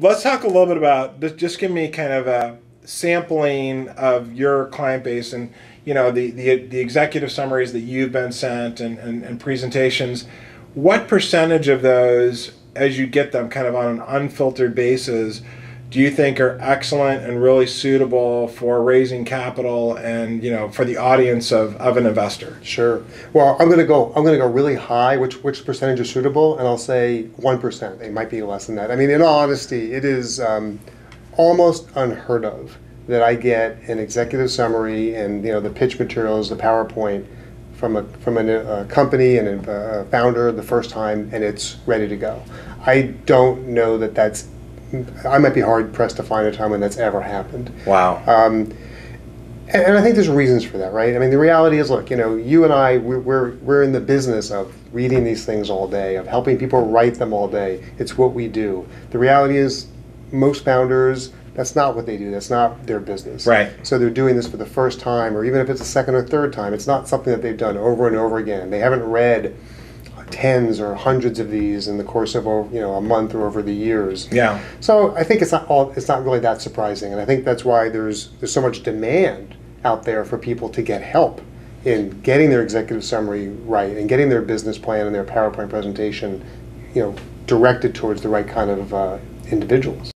Let's talk a little bit about just, give me kind of a sampling of your client base and you know the, the, the executive summaries that you've been sent and, and, and presentations. What percentage of those, as you get them kind of on an unfiltered basis, do you think are excellent and really suitable for raising capital and you know for the audience of, of an investor Sure. Well, I'm going to go. I'm going to go really high. Which which percentage is suitable? And I'll say one percent. It might be less than that. I mean, in all honesty, it is um, almost unheard of that I get an executive summary and you know the pitch materials, the PowerPoint from a from a, a company and a, founder the first time, and it's ready to go. I don't know that that's. I might be hard pressed to find a time when that's ever happened. wow Um, and, and I think there's reasons for that, right? I mean, the reality is, look, you know, you and I, we're, we're, we're in the business of reading these things all day, of helping people write them all day. It's what we do. The reality is, most founders, that's not what they do. That's not their business. Right. So they're doing this for the first time, or even if it's a second or third time, it's not something that they've done over and over again. They haven't read tens or hundreds of these in the course of over, you know a month or over the years. yeah So I think it's not all, it's not really that surprising, and I think that's why there's there's so much demand out there for people to get help in getting their executive summary right and getting their business plan and their PowerPoint presentation, you know, directed towards the right kind of uh, individuals.